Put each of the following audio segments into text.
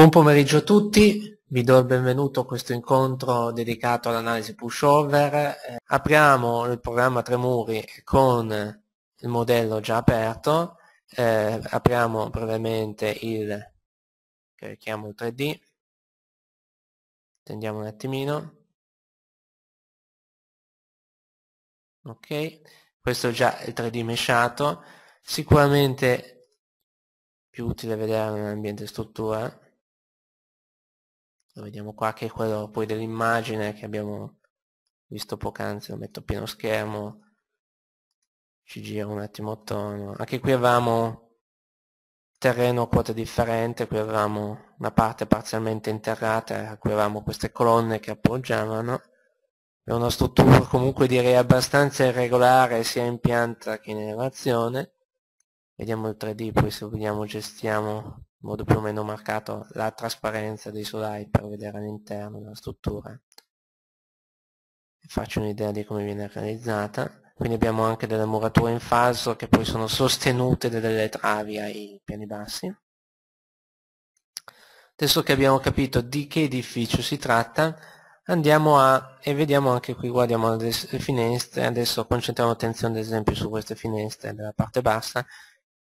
Buon pomeriggio a tutti, vi do il benvenuto a questo incontro dedicato all'analisi pushover. Eh, apriamo il programma Tremuri con il modello già aperto, eh, apriamo brevemente il, carichiamo il 3D, tendiamo un attimino. Ok, questo è già il 3D mesciato, sicuramente più utile vedere nell'ambiente struttura lo vediamo qua che è quello poi dell'immagine che abbiamo visto poc'anzi lo metto a pieno schermo. Ci giro un attimo attorno. Anche qui avevamo terreno a quota differente qui avevamo una parte parzialmente interrata qui avevamo queste colonne che appoggiavano. È una struttura comunque direi abbastanza irregolare sia in pianta che in elevazione. Vediamo il 3D poi se vogliamo gestiamo in modo più o meno marcato la trasparenza dei solai per vedere all'interno della struttura. Faccio un'idea di come viene realizzata. Quindi abbiamo anche delle murature in falso che poi sono sostenute da delle travi ai piani bassi. Adesso che abbiamo capito di che edificio si tratta andiamo a e vediamo anche qui guardiamo le finestre. Adesso concentriamo attenzione ad esempio su queste finestre della parte bassa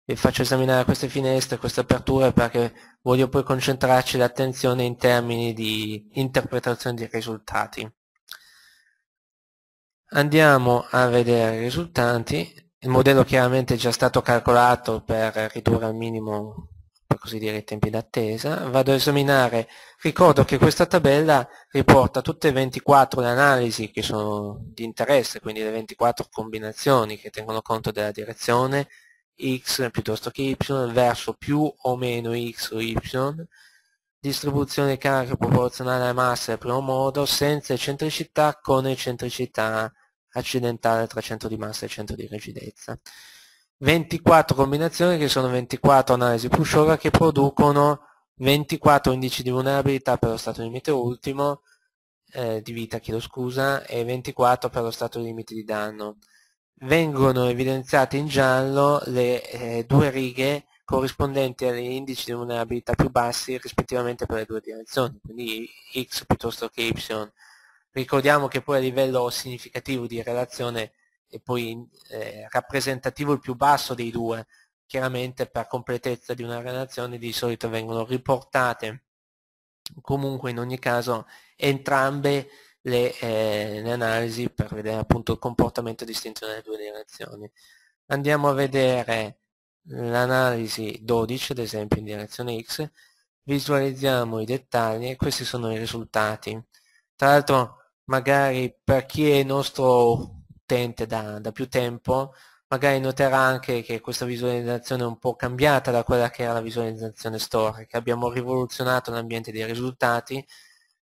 vi faccio esaminare queste finestre, queste aperture perché voglio poi concentrarci l'attenzione in termini di interpretazione dei risultati. Andiamo a vedere i risultati, il modello chiaramente è già stato calcolato per ridurre al minimo per così dire i tempi d'attesa, vado a esaminare, ricordo che questa tabella riporta tutte le 24 le analisi che sono di interesse, quindi le 24 combinazioni che tengono conto della direzione, x piuttosto che y verso più o meno x o y, distribuzione carica proporzionale alla massa del primo modo, senza eccentricità con eccentricità accidentale tra centro di massa e centro di rigidezza. 24 combinazioni che sono 24 analisi pushover che producono 24 indici di vulnerabilità per lo stato limite ultimo, eh, di vita chiedo scusa, e 24 per lo stato limite di danno vengono evidenziate in giallo le eh, due righe corrispondenti agli indici di vulnerabilità più bassi rispettivamente per le due direzioni, quindi x piuttosto che y. Ricordiamo che poi a livello significativo di relazione è poi eh, rappresentativo il più basso dei due, chiaramente per completezza di una relazione di solito vengono riportate comunque in ogni caso entrambe le, eh, le analisi per vedere appunto il comportamento distinto nelle due direzioni. Andiamo a vedere l'analisi 12, ad esempio in direzione X, visualizziamo i dettagli e questi sono i risultati. Tra l'altro magari per chi è nostro utente da, da più tempo, magari noterà anche che questa visualizzazione è un po' cambiata da quella che era la visualizzazione storica. Abbiamo rivoluzionato l'ambiente dei risultati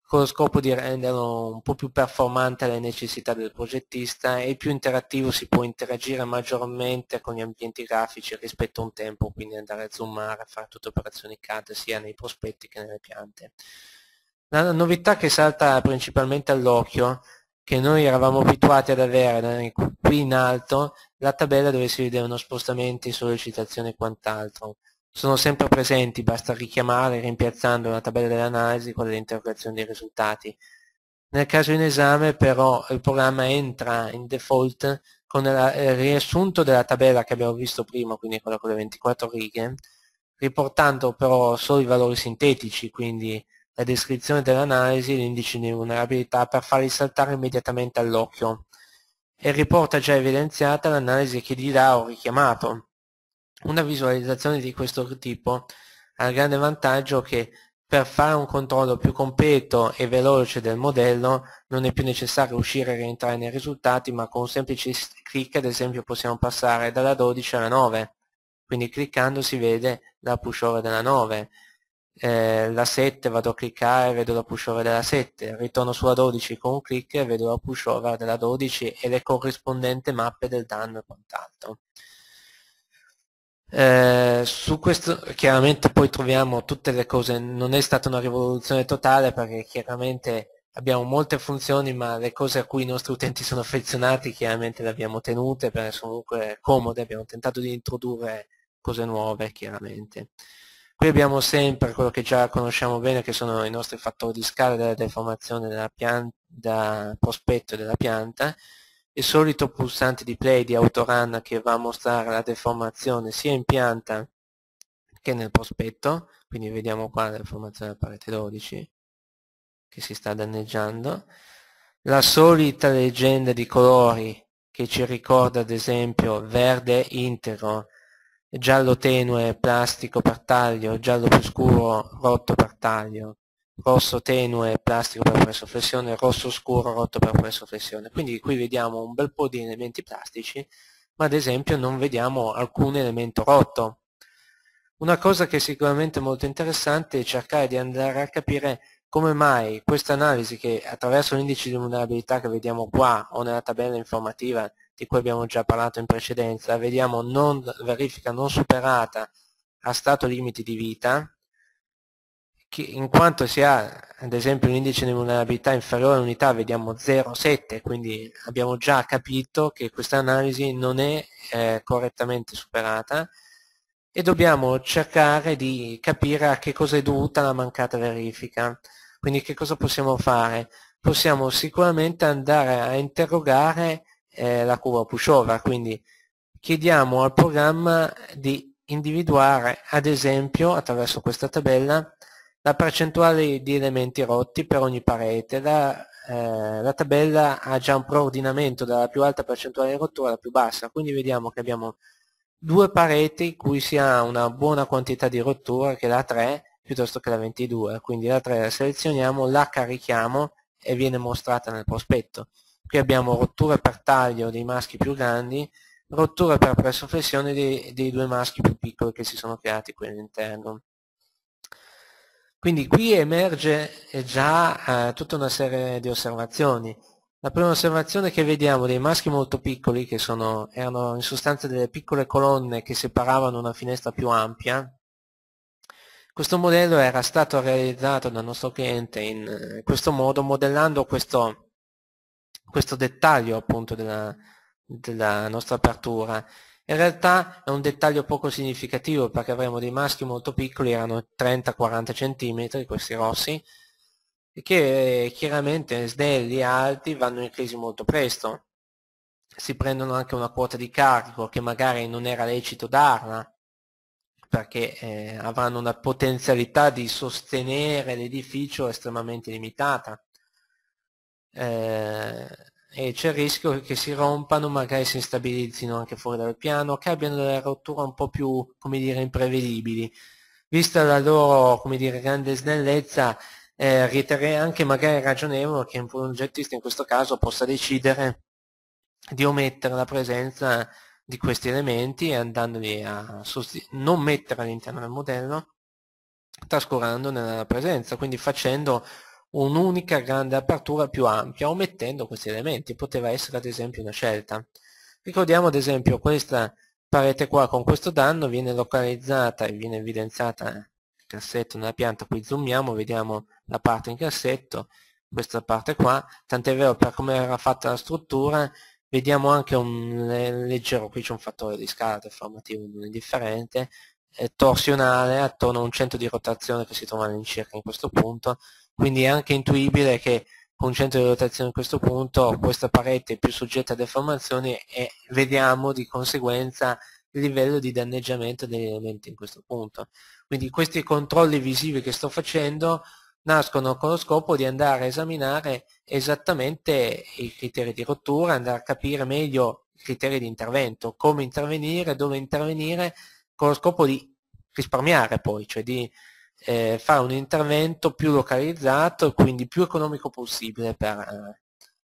con lo scopo di renderlo un po' più performante alle necessità del progettista e più interattivo si può interagire maggiormente con gli ambienti grafici rispetto a un tempo, quindi andare a zoomare, a fare tutte operazioni CAD sia nei prospetti che nelle piante. La novità che salta principalmente all'occhio, che noi eravamo abituati ad avere qui in alto, la tabella dove si vedevano spostamenti, sollecitazioni e quant'altro sono sempre presenti, basta richiamare rimpiazzando la tabella dell'analisi con l'interrogazione dei risultati. Nel caso in esame però il programma entra in default con il riassunto della tabella che abbiamo visto prima, quindi quella con le 24 righe, riportando però solo i valori sintetici, quindi la descrizione dell'analisi, l'indice di vulnerabilità, per farli saltare immediatamente all'occhio e riporta già evidenziata l'analisi che di là ho richiamato, una visualizzazione di questo tipo ha il grande vantaggio che per fare un controllo più completo e veloce del modello non è più necessario uscire e rientrare nei risultati ma con un semplice clic ad esempio possiamo passare dalla 12 alla 9 quindi cliccando si vede la pushover della 9 eh, la 7 vado a cliccare e vedo la pushover della 7 ritorno sulla 12 con un clic e vedo la pushover della 12 e le corrispondenti mappe del danno e quant'altro eh, su questo chiaramente poi troviamo tutte le cose, non è stata una rivoluzione totale perché chiaramente abbiamo molte funzioni ma le cose a cui i nostri utenti sono affezionati chiaramente le abbiamo tenute perché sono comunque comode, abbiamo tentato di introdurre cose nuove chiaramente. Qui abbiamo sempre quello che già conosciamo bene, che sono i nostri fattori di scala della deformazione della pianta, prospetto della pianta, il solito pulsante di play di autorun che va a mostrare la deformazione sia in pianta che nel prospetto, quindi vediamo qua la deformazione della parete 12 che si sta danneggiando, la solita leggenda di colori che ci ricorda ad esempio verde intero, giallo tenue plastico per taglio, giallo più scuro rotto per taglio, rosso tenue plastico per presso flessione, rosso scuro rotto per presso flessione. Quindi qui vediamo un bel po' di elementi plastici, ma ad esempio non vediamo alcun elemento rotto. Una cosa che è sicuramente molto interessante è cercare di andare a capire come mai questa analisi che attraverso l'indice di vulnerabilità che vediamo qua o nella tabella informativa di cui abbiamo già parlato in precedenza, vediamo non, verifica non superata a stato limiti di vita, in quanto si ha ad esempio un indice di vulnerabilità inferiore all'unità, vediamo 0,7, quindi abbiamo già capito che questa analisi non è eh, correttamente superata e dobbiamo cercare di capire a che cosa è dovuta la mancata verifica. Quindi che cosa possiamo fare? Possiamo sicuramente andare a interrogare eh, la curva pushover, quindi chiediamo al programma di individuare ad esempio attraverso questa tabella la percentuale di elementi rotti per ogni parete. La, eh, la tabella ha già un preordinamento dalla più alta percentuale di rottura alla più bassa, quindi vediamo che abbiamo due pareti in cui si ha una buona quantità di rottura che è la 3 piuttosto che la 22, quindi la 3 la selezioniamo, la carichiamo e viene mostrata nel prospetto. Qui abbiamo rotture per taglio dei maschi più grandi, rotture per pressoflessione dei, dei due maschi più piccoli che si sono creati qui all'interno. Quindi qui emerge già eh, tutta una serie di osservazioni. La prima osservazione che vediamo dei maschi molto piccoli, che sono, erano in sostanza delle piccole colonne che separavano una finestra più ampia, questo modello era stato realizzato dal nostro cliente in eh, questo modo, modellando questo, questo dettaglio appunto della, della nostra apertura. In realtà è un dettaglio poco significativo perché avremo dei maschi molto piccoli, erano 30-40 cm questi rossi, che chiaramente snelli, alti, vanno in crisi molto presto. Si prendono anche una quota di carico che magari non era lecito darla, perché eh, avranno una potenzialità di sostenere l'edificio estremamente limitata eh, e c'è il rischio che si rompano, magari si instabilizzino anche fuori dal piano, che abbiano delle rotture un po' più, come dire, imprevedibili. Vista la loro, come dire, grande snellezza, eh, riterrei anche magari ragionevole che un progettista in questo caso possa decidere di omettere la presenza di questi elementi e andandoli a non mettere all'interno del modello, trascurando nella presenza, quindi facendo un'unica grande apertura più ampia omettendo questi elementi, poteva essere ad esempio una scelta. Ricordiamo ad esempio questa parete qua con questo danno viene localizzata e viene evidenziata nel cassetto nella pianta, qui zoomiamo, vediamo la parte in cassetto, questa parte qua, tant'è vero per come era fatta la struttura, vediamo anche un leggero, qui c'è un fattore di scala deformativo non indifferente, torsionale attorno a un centro di rotazione che si trova all'incirca in questo punto, quindi è anche intuibile che con un centro di rotazione a questo punto questa parete è più soggetta a deformazioni e vediamo di conseguenza il livello di danneggiamento degli elementi in questo punto. Quindi questi controlli visivi che sto facendo nascono con lo scopo di andare a esaminare esattamente i criteri di rottura, andare a capire meglio i criteri di intervento, come intervenire, dove intervenire, con lo scopo di risparmiare poi, cioè di eh, fare un intervento più localizzato e quindi più economico possibile per, eh,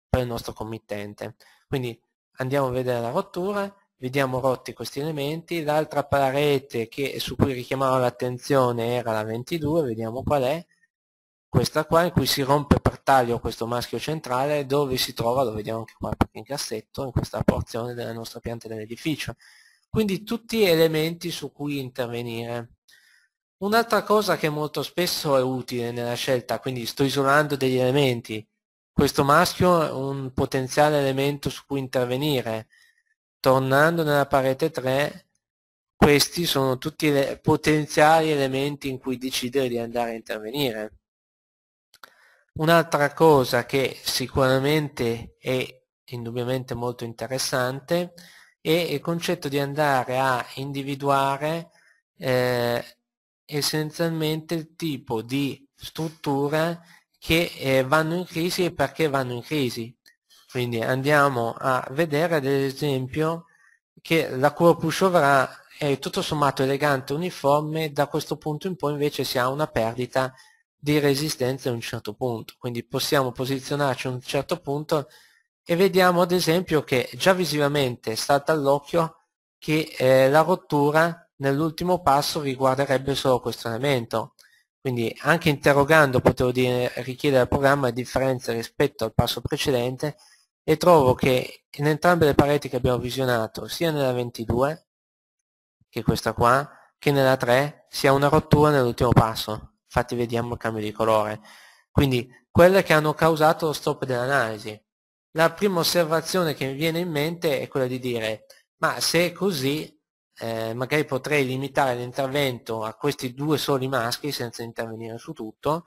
per il nostro committente. Quindi andiamo a vedere la rottura, vediamo rotti questi elementi, l'altra parete che, su cui richiamava l'attenzione era la 22, vediamo qual è, questa qua in cui si rompe per taglio questo maschio centrale dove si trova, lo vediamo anche qua in cassetto, in questa porzione della nostra pianta dell'edificio. Quindi tutti elementi su cui intervenire. Un'altra cosa che molto spesso è utile nella scelta, quindi sto isolando degli elementi, questo maschio è un potenziale elemento su cui intervenire. Tornando nella parete 3, questi sono tutti le potenziali elementi in cui decidere di andare a intervenire. Un'altra cosa che sicuramente è indubbiamente molto interessante è il concetto di andare a individuare eh, essenzialmente il tipo di struttura che eh, vanno in crisi e perché vanno in crisi. Quindi andiamo a vedere ad esempio che la curva pushover è tutto sommato elegante uniforme, da questo punto in poi invece si ha una perdita di resistenza a un certo punto. Quindi possiamo posizionarci a un certo punto e vediamo ad esempio che già visivamente salta all'occhio che eh, la rottura nell'ultimo passo riguarderebbe solo questo elemento. Quindi anche interrogando potevo dire, richiedere al programma differenze rispetto al passo precedente e trovo che in entrambe le pareti che abbiamo visionato, sia nella 22, che questa qua, che nella 3, sia una rottura nell'ultimo passo. Infatti vediamo il cambio di colore. Quindi quelle che hanno causato lo stop dell'analisi. La prima osservazione che mi viene in mente è quella di dire, ma se è così, eh, magari potrei limitare l'intervento a questi due soli maschi senza intervenire su tutto,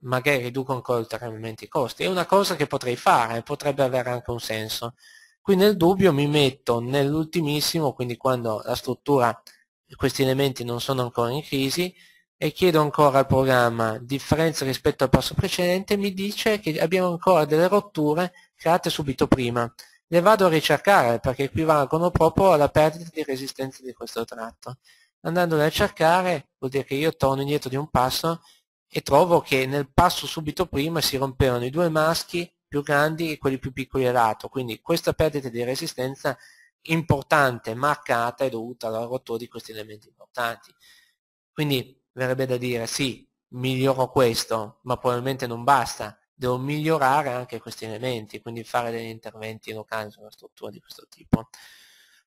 magari riduco ancora ulteriormente i costi. È una cosa che potrei fare, potrebbe avere anche un senso. Qui nel dubbio mi metto nell'ultimissimo, quindi quando la struttura, questi elementi non sono ancora in crisi, e chiedo ancora al programma differenza rispetto al passo precedente, mi dice che abbiamo ancora delle rotture create subito prima le vado a ricercare perché equivalgono proprio alla perdita di resistenza di questo tratto. Andandole a cercare vuol dire che io torno indietro di un passo e trovo che nel passo subito prima si rompevano i due maschi più grandi e quelli più piccoli a lato, quindi questa perdita di resistenza importante, marcata, è dovuta alla rottura di questi elementi importanti. Quindi verrebbe da dire sì, miglioro questo, ma probabilmente non basta, devo migliorare anche questi elementi, quindi fare degli interventi locali su una struttura di questo tipo.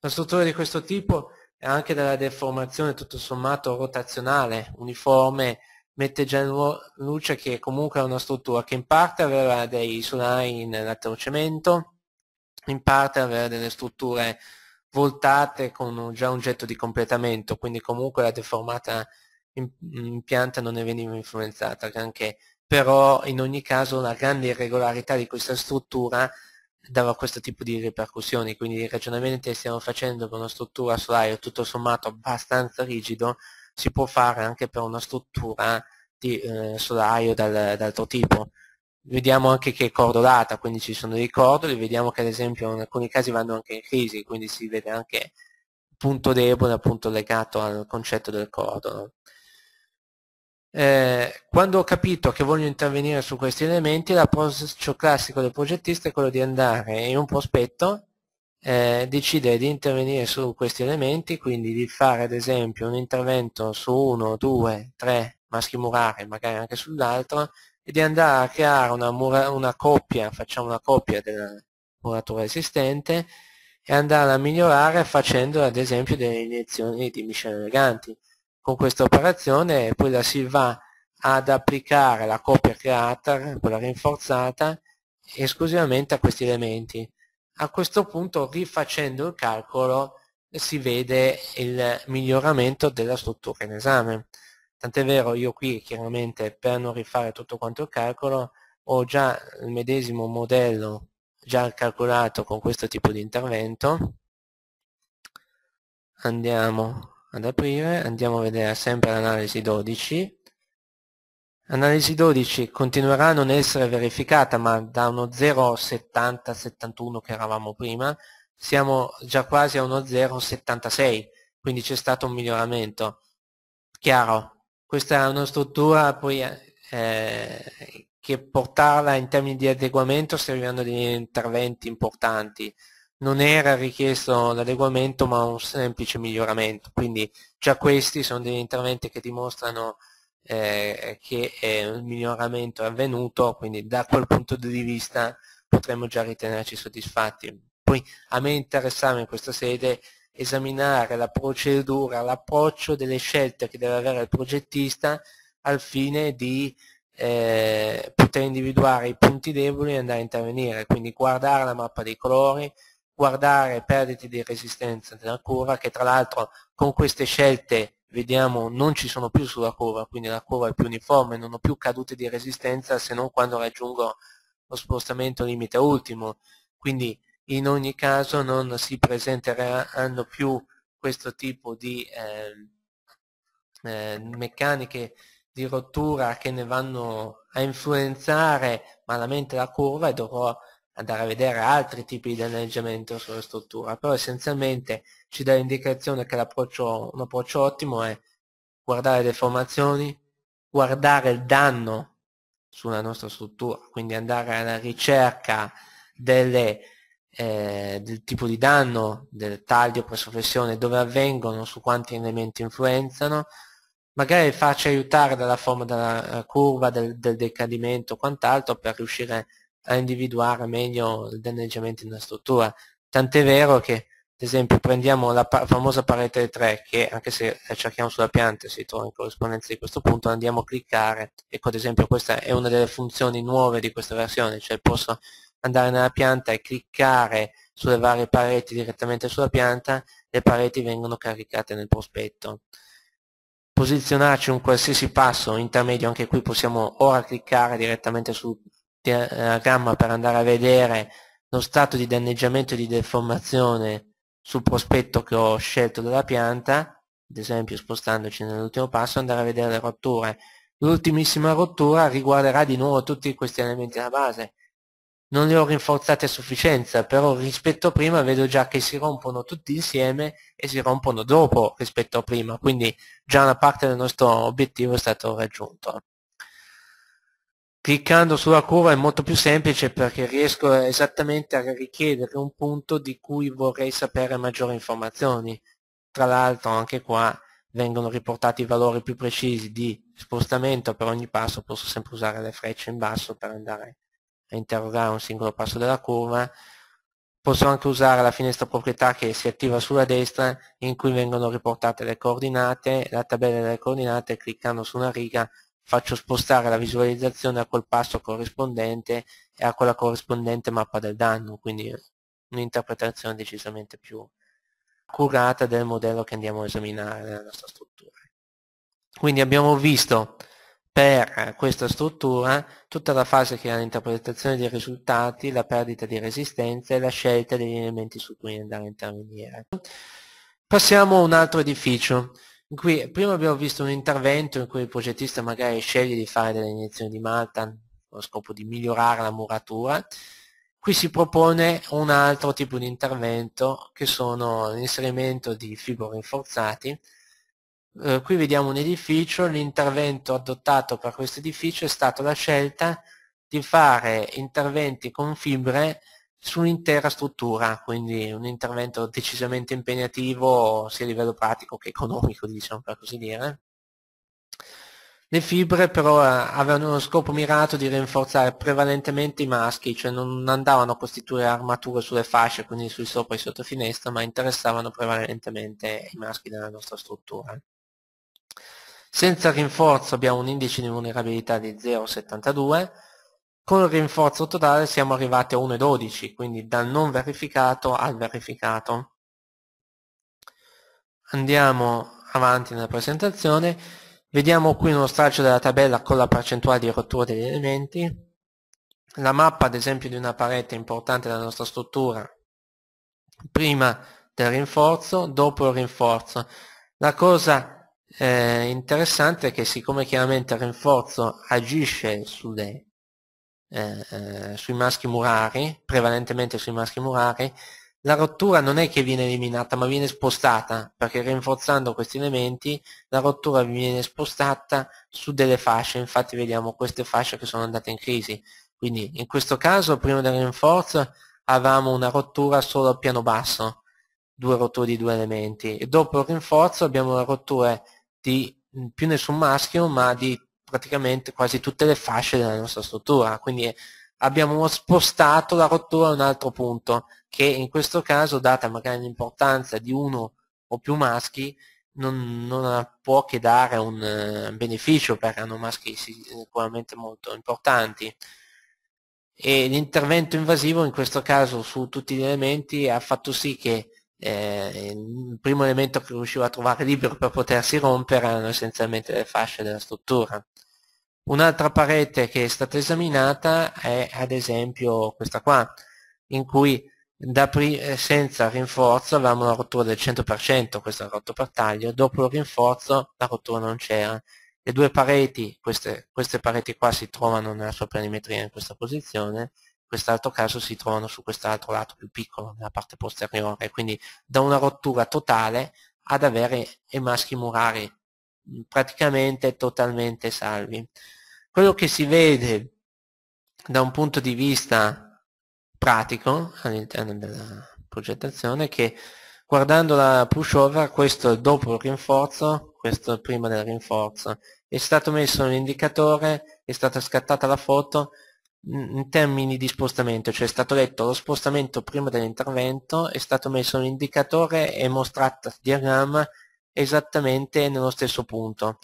Una struttura di questo tipo è anche della deformazione tutto sommato rotazionale, uniforme, mette già in luce che comunque è una struttura che in parte aveva dei solai in laterocemento, in parte aveva delle strutture voltate con già un getto di completamento, quindi comunque la deformata impianta non ne veniva influenzata, anche però in ogni caso la grande irregolarità di questa struttura dava questo tipo di ripercussioni, quindi i ragionamenti che stiamo facendo per una struttura solaire tutto sommato abbastanza rigido si può fare anche per una struttura di eh, solaio dal, d'altro tipo. Vediamo anche che è cordolata, quindi ci sono dei cordoli, vediamo che ad esempio in alcuni casi vanno anche in crisi, quindi si vede anche punto debole appunto legato al concetto del cordolo. Eh, quando ho capito che voglio intervenire su questi elementi, l'approccio classico del progettista è quello di andare in un prospetto, eh, decidere di intervenire su questi elementi, quindi di fare ad esempio un intervento su uno, due, tre maschi murari, magari anche sull'altro, e di andare a creare una, mura, una coppia, facciamo una coppia della muratura esistente, e andare a migliorare facendo ad esempio delle iniezioni di miscele eleganti con questa operazione poi la si va ad applicare la copia creata, quella rinforzata, esclusivamente a questi elementi. A questo punto rifacendo il calcolo si vede il miglioramento della struttura in esame. Tant'è vero io qui chiaramente per non rifare tutto quanto il calcolo ho già il medesimo modello già calcolato con questo tipo di intervento. Andiamo ad aprire, andiamo a vedere sempre l'analisi 12. Analisi 12 continuerà a non essere verificata, ma da uno 0,70-71 che eravamo prima, siamo già quasi a uno 0,76, quindi c'è stato un miglioramento. Chiaro, questa è una struttura poi eh, che portarla in termini di adeguamento serviranno degli interventi importanti, non era richiesto l'adeguamento ma un semplice miglioramento, quindi già questi sono degli interventi che dimostrano eh, che il miglioramento è avvenuto, quindi da quel punto di vista potremmo già ritenerci soddisfatti. Poi a me interessava in questa sede esaminare la procedura, l'approccio delle scelte che deve avere il progettista al fine di eh, poter individuare i punti deboli e andare a intervenire, quindi guardare la mappa dei colori, guardare perdite di resistenza della curva che tra l'altro con queste scelte vediamo non ci sono più sulla curva, quindi la curva è più uniforme, non ho più cadute di resistenza se non quando raggiungo lo spostamento limite ultimo, quindi in ogni caso non si presenteranno più questo tipo di eh, eh, meccaniche di rottura che ne vanno a influenzare malamente la curva e dovrò andare a vedere altri tipi di danneggiamento sulla struttura, però essenzialmente ci dà l'indicazione che un approccio ottimo è guardare le formazioni, guardare il danno sulla nostra struttura, quindi andare alla ricerca delle, eh, del tipo di danno, del taglio presso flessione, dove avvengono, su quanti elementi influenzano, magari farci aiutare dalla forma della curva, del, del decadimento quant'altro per riuscire a individuare meglio il danneggiamento nella struttura. Tant'è vero che, ad esempio, prendiamo la famosa parete 3 che anche se la cerchiamo sulla pianta si trova in corrispondenza di questo punto, andiamo a cliccare. Ecco, ad esempio, questa è una delle funzioni nuove di questa versione, cioè posso andare nella pianta e cliccare sulle varie pareti direttamente sulla pianta, le pareti vengono caricate nel prospetto posizionarci un qualsiasi passo intermedio, anche qui possiamo ora cliccare direttamente sul diagramma per andare a vedere lo stato di danneggiamento e di deformazione sul prospetto che ho scelto della pianta, ad esempio spostandoci nell'ultimo passo, andare a vedere le rotture. L'ultimissima rottura riguarderà di nuovo tutti questi elementi alla base, non li ho rinforzati a sufficienza, però rispetto a prima vedo già che si rompono tutti insieme e si rompono dopo rispetto a prima, quindi già una parte del nostro obiettivo è stato raggiunto. Cliccando sulla curva è molto più semplice perché riesco esattamente a richiedere un punto di cui vorrei sapere maggiori informazioni. Tra l'altro anche qua vengono riportati i valori più precisi di spostamento per ogni passo, posso sempre usare le frecce in basso per andare a interrogare un singolo passo della curva, posso anche usare la finestra proprietà che si attiva sulla destra in cui vengono riportate le coordinate, la tabella delle coordinate, cliccando su una riga faccio spostare la visualizzazione a quel passo corrispondente e a quella corrispondente mappa del danno, quindi un'interpretazione decisamente più accurata del modello che andiamo a esaminare nella nostra struttura. Quindi abbiamo visto per questa struttura tutta la fase che è l'interpretazione dei risultati, la perdita di resistenza e la scelta degli elementi su cui andare a intervenire. Passiamo a un altro edificio. In prima abbiamo visto un intervento in cui il progettista magari sceglie di fare delle iniezioni di malta con lo scopo di migliorare la muratura. Qui si propone un altro tipo di intervento che sono l'inserimento di fibro rinforzati eh, qui vediamo un edificio, l'intervento adottato per questo edificio è stata la scelta di fare interventi con fibre sull'intera struttura, quindi un intervento decisamente impegnativo sia a livello pratico che economico, diciamo per così dire. Le fibre però avevano uno scopo mirato di rinforzare prevalentemente i maschi, cioè non andavano a costituire armature sulle fasce, quindi sui sopra e sotto finestra, ma interessavano prevalentemente i maschi della nostra struttura. Senza rinforzo abbiamo un indice di vulnerabilità di 0,72, con il rinforzo totale siamo arrivati a 1,12, quindi dal non verificato al verificato. Andiamo avanti nella presentazione, vediamo qui uno straccio della tabella con la percentuale di rottura degli elementi, la mappa ad esempio di una parete importante della nostra struttura, prima del rinforzo, dopo il rinforzo. La cosa eh, interessante è che siccome chiaramente il rinforzo agisce sulle, eh, eh, sui maschi murari, prevalentemente sui maschi murari, la rottura non è che viene eliminata ma viene spostata perché rinforzando questi elementi la rottura viene spostata su delle fasce. Infatti vediamo queste fasce che sono andate in crisi. Quindi in questo caso prima del rinforzo avevamo una rottura solo al piano basso due rotture di due elementi. E dopo il rinforzo abbiamo le rotture di mhmm, più nessun maschio, ma di praticamente quasi tutte le fasce della nostra struttura. Quindi abbiamo spostato la rottura a un altro punto, che in questo caso, data magari l'importanza di uno o più maschi, non, non può che dare un uh, beneficio perché hanno maschi sicuramente molto importanti. E l'intervento invasivo in questo caso su tutti gli elementi ha fatto sì che eh, il primo elemento che riuscivo a trovare libero per potersi rompere erano essenzialmente le fasce della struttura. Un'altra parete che è stata esaminata è ad esempio questa qua, in cui eh, senza rinforzo avevamo una rottura del 100%, questo è rotto per taglio, dopo il rinforzo la rottura non c'era. Le due pareti, queste, queste pareti qua si trovano nella sua planimetria in questa posizione, quest'altro caso si trovano su quest'altro lato più piccolo, nella parte posteriore, quindi da una rottura totale ad avere i maschi murari praticamente totalmente salvi. Quello che si vede da un punto di vista pratico all'interno della progettazione è che guardando la pushover, questo è dopo il rinforzo, questo è prima del rinforzo, è stato messo un indicatore, è stata scattata la foto in termini di spostamento, cioè è stato letto lo spostamento prima dell'intervento, è stato messo un indicatore e mostrato il diagramma esattamente nello stesso punto.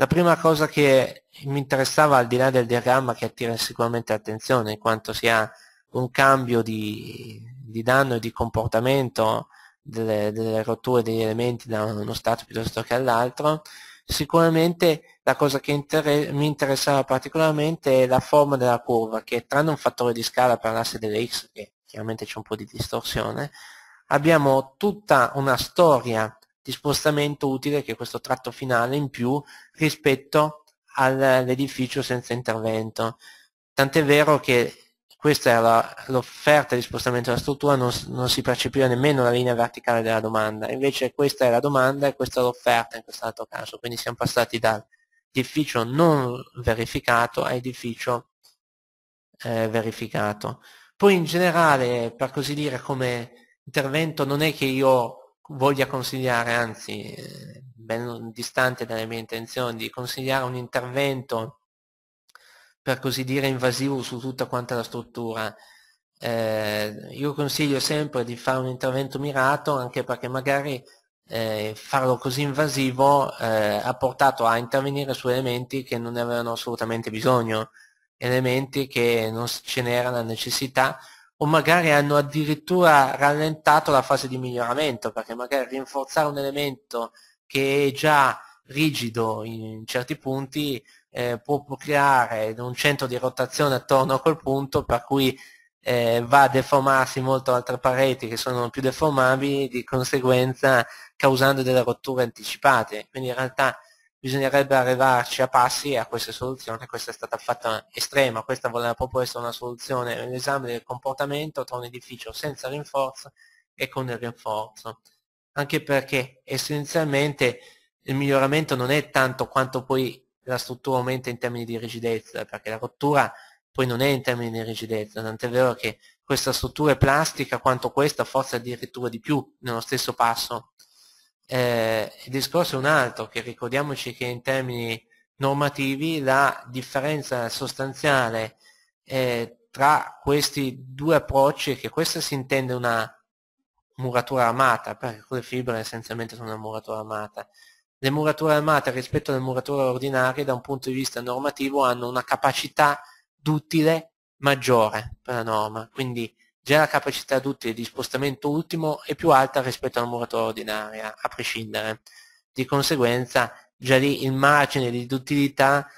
La prima cosa che mi interessava al di là del diagramma che attira sicuramente l'attenzione in quanto si ha un cambio di, di danno e di comportamento delle, delle rotture degli elementi da uno stato piuttosto che all'altro, sicuramente la cosa che inter mi interessava particolarmente è la forma della curva, che tranne un fattore di scala per l'asse delle x, che chiaramente c'è un po' di distorsione, abbiamo tutta una storia di spostamento utile che è questo tratto finale in più rispetto all'edificio senza intervento. Tant'è vero che questa era l'offerta di spostamento della struttura, non, non, si percepiva nemmeno la linea verticale della domanda, invece questa è la domanda e questa è l'offerta in quest'altro caso, quindi siamo passati dall'edificio non verificato a edificio eh, verificato. Poi in generale, per così dire, come intervento non è che io voglia consigliare, anzi, eh, ben distante dalle mie intenzioni, di consigliare un intervento per così dire invasivo su tutta quanta la struttura. Eh, io consiglio sempre di fare un intervento mirato anche perché magari eh, farlo così invasivo eh, ha portato a intervenire su elementi che non ne avevano assolutamente bisogno, elementi che non ce n'era la necessità o magari hanno addirittura rallentato la fase di miglioramento perché magari rinforzare un elemento che è già rigido in certi punti eh, può creare un centro di rotazione attorno a quel punto per cui eh, va a deformarsi molto altre pareti che sono più deformabili, di conseguenza causando delle rotture anticipate. Quindi in realtà bisognerebbe arrivarci a passi a questa soluzione, questa è stata fatta estrema, questa voleva proprio essere una soluzione, un esame del comportamento tra un edificio senza rinforzo e con il rinforzo. Anche perché essenzialmente il miglioramento non è tanto quanto poi la struttura aumenta in termini di rigidezza, perché la rottura poi non è in termini di rigidezza, tant'è vero che questa struttura è plastica quanto questa, forse addirittura di più nello stesso passo. Eh, il discorso è un altro, che ricordiamoci che in termini normativi la differenza sostanziale eh, tra questi due approcci che questa si intende una muratura armata, perché le fibre essenzialmente sono una muratura armata, le murature armate rispetto alle murature ordinarie da un punto di vista normativo hanno una capacità d'utile maggiore per la norma, quindi già la capacità d'utile di spostamento ultimo è più alta rispetto alla muratura ordinaria, a prescindere. Di conseguenza già lì il margine di utilità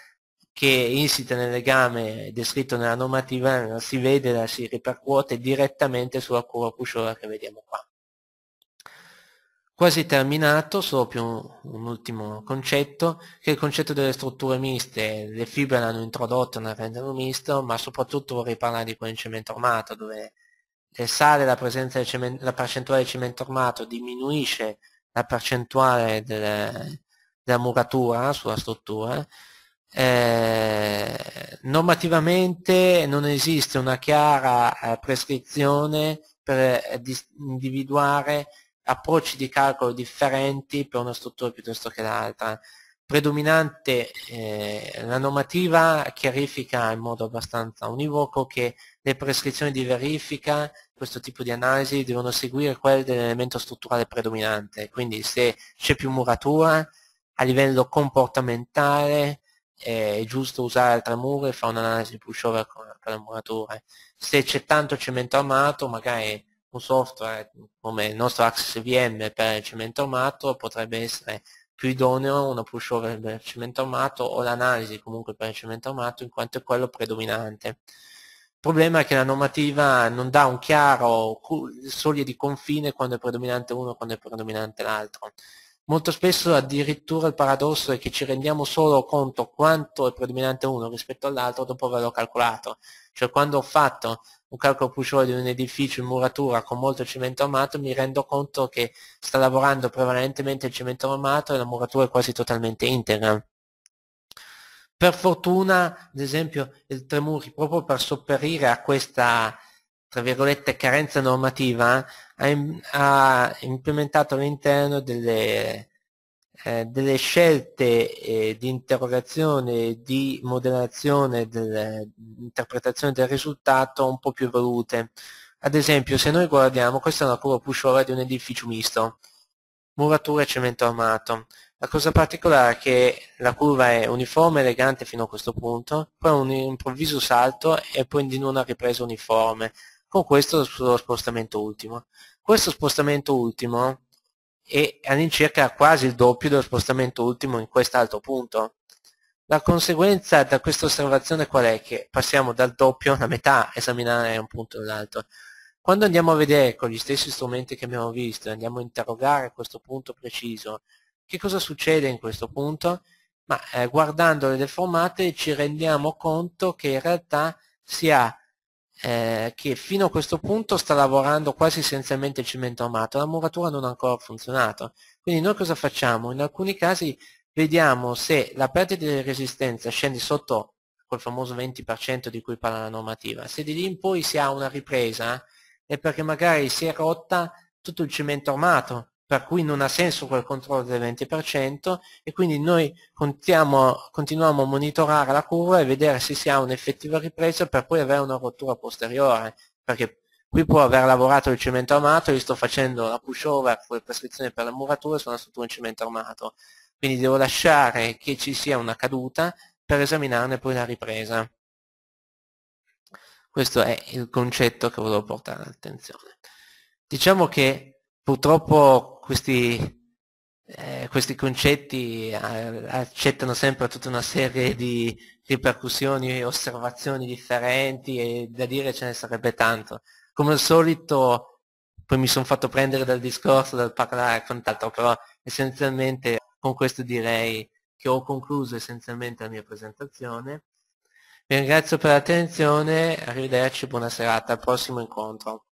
che insita nel legame descritto nella normativa si vede, si ripercuote direttamente sulla curva pushover che vediamo qua. Quasi terminato, solo più un, un, ultimo concetto, che è il concetto delle strutture miste. Le fibre l'hanno introdotto nel rendere misto, ma soprattutto vorrei parlare di quello in cemento armato, dove sale la, cemento, la percentuale di cemento armato, diminuisce la percentuale delle, della muratura sulla struttura. Eh, normativamente non esiste una chiara eh, prescrizione per eh, individuare approcci di calcolo differenti per una struttura piuttosto che l'altra. Predominante eh, la normativa chiarifica in modo abbastanza univoco che le prescrizioni di verifica, questo tipo di analisi, devono seguire quelle dell'elemento strutturale predominante, quindi se c'è più muratura, a livello comportamentale è giusto usare altre mura e fare un'analisi pushover per le murature. Se c'è tanto cemento armato, magari un software come il nostro Access VM per il cemento armato potrebbe essere più idoneo una pushover per il cemento armato o l'analisi comunque per il cemento armato in quanto è quello predominante. Il problema è che la normativa non dà un chiaro soglie di confine quando è predominante uno e quando è predominante l'altro. Molto spesso addirittura il paradosso è che ci rendiamo solo conto quanto è predominante uno rispetto all'altro dopo averlo calcolato. Cioè quando ho fatto un calcolo pushover di un edificio in muratura con molto cemento armato mi rendo conto che sta lavorando prevalentemente il cemento armato e la muratura è quasi totalmente integra. Per fortuna, ad esempio, il Tremuri, proprio per sopperire a questa, tra virgolette, carenza normativa, ha, ha implementato all'interno delle, eh, delle scelte eh, di interrogazione, di modellazione, dell'interpretazione del risultato un po' più evolute. Ad esempio, se noi guardiamo, questa è una curva pushover di un edificio misto, muratura e cemento armato. La cosa particolare è che la curva è uniforme, elegante fino a questo punto, poi un improvviso salto e poi di una ripresa uniforme, con questo sullo spostamento ultimo. Questo spostamento ultimo è all'incirca quasi il doppio dello spostamento ultimo in quest'altro punto. La conseguenza da questa osservazione qual è? Che passiamo dal doppio alla metà a esaminare un punto e l'altro. Quando andiamo a vedere con gli stessi strumenti che abbiamo visto, andiamo a interrogare questo punto preciso, che cosa succede in questo punto? Ma eh, guardando le deformate ci rendiamo conto che in realtà si ha eh, che fino a questo punto sta lavorando quasi essenzialmente il cemento armato, la muratura non ha ancora funzionato. Quindi noi cosa facciamo? In alcuni casi vediamo se la perdita di resistenza scende sotto quel famoso 20% di cui parla la normativa. Se di lì in poi si ha una ripresa è perché magari si è rotta tutto il cemento armato per cui non ha senso quel controllo del 20% e quindi noi continuiamo, a monitorare la curva e vedere se si ha un'effettiva ripresa per poi avere una rottura posteriore, perché qui può aver lavorato il cemento armato, io sto facendo la pushover con le prescrizioni per le murature su una struttura in cemento armato, quindi devo lasciare che ci sia una caduta per esaminarne poi la ripresa. Questo è il concetto che volevo portare all'attenzione. Diciamo che purtroppo questi, eh, questi concetti eh, accettano sempre tutta una serie di ripercussioni e osservazioni differenti e da dire ce ne sarebbe tanto. Come al solito poi mi sono fatto prendere dal discorso, dal parlare e quant'altro, però essenzialmente con questo direi che ho concluso essenzialmente la mia presentazione. Vi ringrazio per l'attenzione, arrivederci, buona serata, al prossimo incontro.